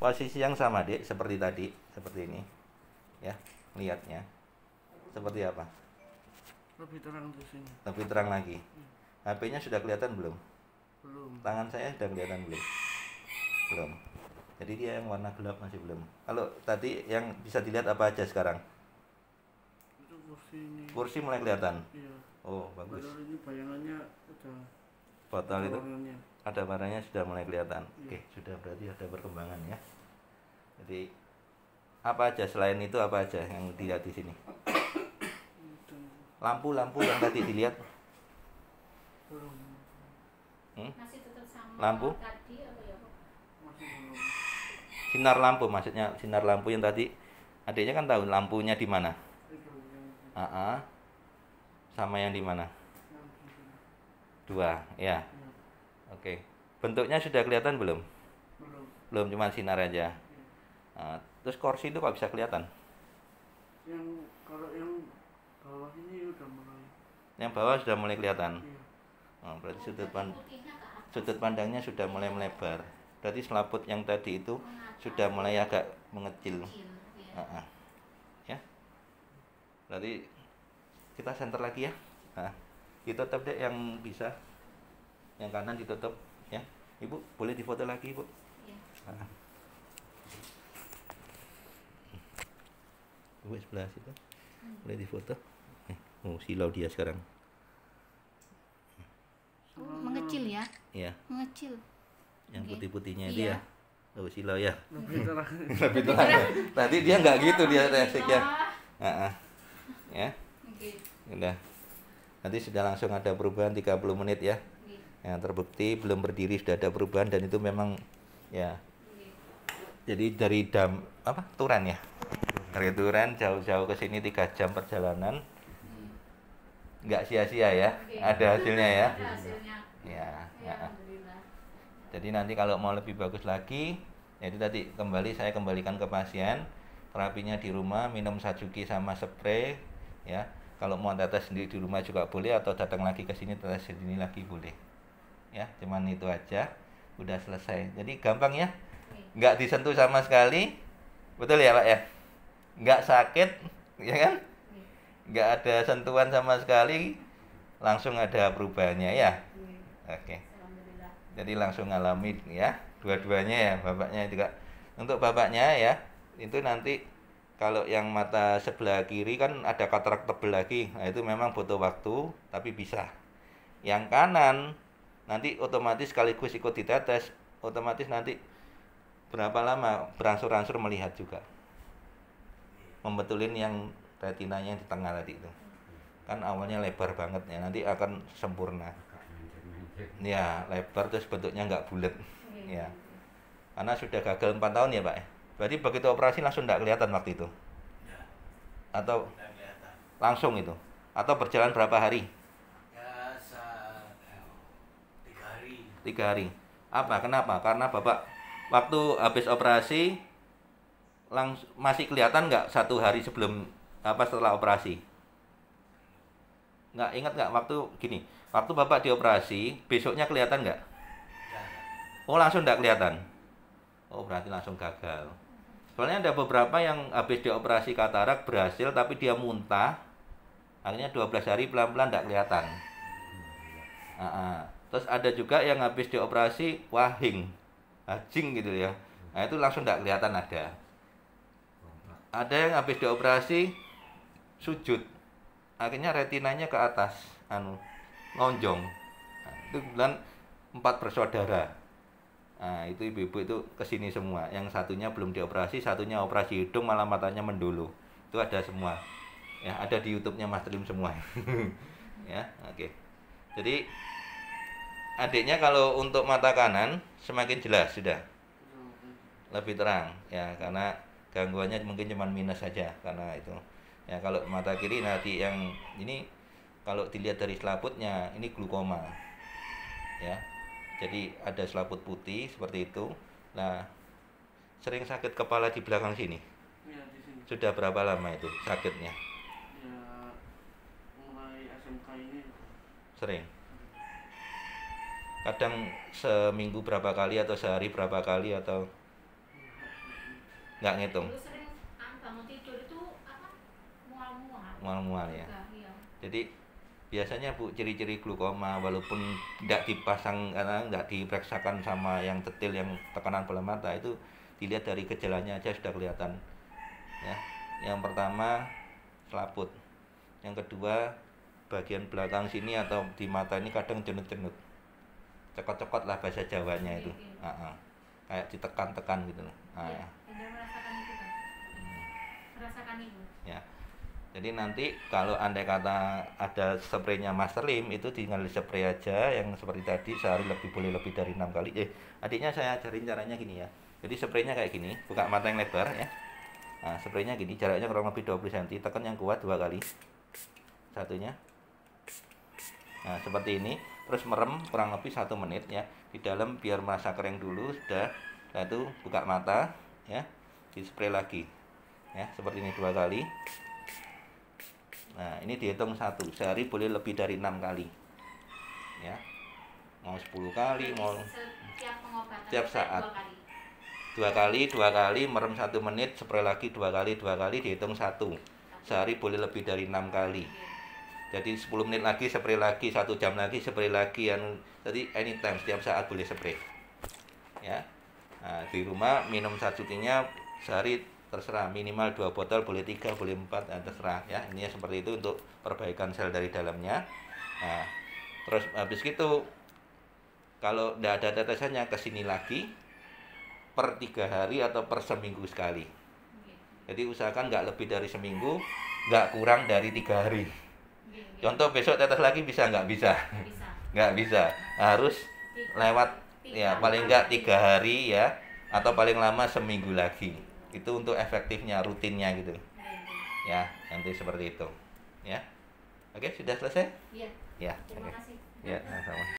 posisi yang sama dek seperti tadi seperti ini. Ya lihatnya. Seperti apa? Lebih terang di sini. Lebih terang lagi. HP-nya sudah kelihatan belum? Belum. Tangan saya sudah kelihatan belum? Belum. Jadi dia yang warna gelap masih belum. Kalau tadi yang bisa dilihat apa aja sekarang? Itu kursi ini. Kursi mulai kelihatan? Iya. Oh bagus. Padahal ini bayangannya udah botol itu ada warnanya sudah mulai kelihatan oke Iya. sudah berarti ada perkembangan ya jadi apa aja selain itu apa aja yang dilihat di sini itu lampu-lampu yang tadi dilihat belum hmm? Masih tetap sama Lampu? tadi apa ya? Pak? masih belum sinar lampu maksudnya sinar lampu yang tadi adiknya kan tahu lampunya di mana itu yang AA sama yang di mana dua ya. Ya oke. Bentuknya sudah kelihatan belum? Belum. Belum cuma sinar aja. Ya. Nah, terus kursi itu kok bisa kelihatan? Yang kalau yang bawah ini udah mulai. Yang bawah sudah mulai kelihatan? Iya. Oh, berarti sudut pan- sudut pandangnya sudah mulai melebar. Berarti selaput yang tadi itu sudah mulai agak mengecil. Ya. Ah. ya. Berarti kita center lagi ya. Nah, ditutup deh yang bisa yang kanan ditutup ya ibu boleh difoto lagi ibu Iya. Ah. ibu sebelah situ boleh difoto Eh, oh silau dia sekarang Oh, mengecil ya? ya Mengecil. yang Oke. putih-putihnya itu Iya. ya oh silau ya lebih terang lebih terang ya. tadi dia nggak gitu dia reaksinya Ah, ah. ya Oke. udah nanti sudah langsung ada perubahan 30 menit ya. Yang terbukti belum berdiri sudah ada perubahan dan itu memang ya. Jadi dari dam apa turan ya? Dari turan jauh-jauh ke sini tiga jam perjalanan. Nggak sia-sia ya Oke. ada hasilnya ya? Ada hasilnya. ya Ya, alhamdulillah. jadi nanti kalau mau lebih bagus lagi ya itu tadi kembali saya kembalikan ke pasien. Terapinya di rumah minum sajuki sama spray ya kalau mau tetes sendiri di rumah juga boleh atau datang lagi ke sini tetes sendiri lagi boleh. Ya cuman itu aja. Udah selesai. Jadi gampang ya? Nggak disentuh sama sekali. Betul ya pak ya? Nggak sakit ya kan? Nggak ada sentuhan sama sekali. Langsung ada perubahannya ya? Oke. jadi langsung ngalami ya? Dua-duanya ya bapaknya juga. Untuk bapaknya ya itu nanti kalau yang mata sebelah kiri kan ada katarak tebel lagi. Nah itu memang butuh waktu tapi bisa. Yang kanan nanti otomatis sekaligus ikut ditetes otomatis nanti berapa lama berangsur-angsur melihat juga. Membetulin yang retinanya yang di tengah tadi itu. Kan awalnya lebar banget ya nanti akan sempurna. Ya lebar terus bentuknya nggak bulat. Oke. ya. Karena sudah gagal 4 tahun ya pak ya berarti begitu operasi langsung nggak kelihatan waktu itu? Atau langsung itu? Atau berjalan berapa hari? Ya tiga hari. Tiga hari. Apa? Kenapa? Karena bapak waktu habis operasi langsung masih kelihatan nggak satu hari sebelum apa setelah operasi? Nggak ingat nggak waktu gini waktu bapak dioperasi besoknya kelihatan nggak? Ya Oh langsung tidak kelihatan. Oh berarti langsung gagal. Soalnya ada beberapa yang habis dioperasi katarak berhasil tapi dia muntah. Akhirnya 12 hari pelan-pelan tidak kelihatan. Ah, ah. Terus ada juga yang habis dioperasi wahing, hajing gitu ya. Nah itu langsung tidak kelihatan ada. Ada yang habis dioperasi sujud, akhirnya retinanya ke atas, anu lonjong. Nah, itu bilang empat bersaudara. Nah, itu ibu-ibu itu ke sini semua. Yang satunya belum dioperasi, satunya operasi hidung malah matanya mendulu. Itu ada semua. Ya, ada di YouTube-nya Mas Trim semua. ya, oke. Jadi adiknya kalau untuk mata kanan semakin jelas sudah lebih terang ya karena gangguannya mungkin cuma minus saja karena itu. Ya, kalau mata kiri nanti yang ini kalau dilihat dari selaputnya ini glukoma. Ya, jadi ada selaput putih seperti itu. Nah, sering sakit kepala di belakang sini. ya di sini Sudah berapa lama itu sakitnya? ya mulai SMK ini Sering. Kadang seminggu berapa kali atau sehari berapa kali atau nggak ngitung Dulu sering bangun tidur itu apa? Mual-mual. mual-mual ya iya. jadi biasanya bu ciri-ciri glukoma walaupun tidak dipasang karena tidak diperiksakan sama yang detail yang tekanan bola mata itu dilihat dari gejalanya aja sudah kelihatan ya yang pertama selaput yang kedua bagian belakang sini atau di mata ini kadang jenut-jenut cekot-cekot lah bahasa Jawanya itu. Ah, ah. kayak ditekan-tekan gitu loh Ah, Iya, ya. Merasakan itu kan? Merasakan itu. ya jadi nanti kalau andai kata ada spraynya Master Lim itu tinggal di spray aja yang seperti tadi sehari lebih boleh lebih dari enam kali. Eh adiknya saya ajarin caranya gini ya. Jadi spraynya kayak gini buka mata yang lebar ya. Nah spraynya gini jaraknya kurang lebih 20 cm tekan yang kuat dua kali. Satunya. Nah seperti ini terus merem kurang lebih satu menit ya. Di dalam biar merasa kering dulu sudah. Setelah itu buka mata ya di spray lagi ya seperti ini dua kali nah ini dihitung satu. Sehari boleh lebih dari enam kali. Ya. Mau 10 kali mau Setiap pengobatan Setiap saat. dua kali. dua kali dua kali merem satu menit spray lagi dua kali dua kali dihitung satu. Sehari boleh lebih dari enam kali. Jadi 10 menit lagi spray lagi satu jam lagi spray lagi yang jadi anytime setiap saat boleh spray. Ya. Nah, di rumah minum satunya sehari terserah minimal dua botol boleh tiga boleh empat nah, terserah ya ini seperti itu untuk perbaikan sel dari dalamnya nah terus habis itu kalau tidak ada tetesannya ke sini lagi per tiga hari atau per seminggu sekali jadi usahakan nggak lebih dari seminggu nggak kurang dari tiga hari. Contoh besok tetes lagi bisa nggak bisa? Nggak bisa. Harus lewat ya paling nggak tiga hari ya atau paling lama seminggu lagi. Itu untuk efektifnya rutinnya gitu. Ya nanti seperti itu. Ya. Oke sudah selesai? Iya. Ya. Terima Oke. kasih. Ya sama.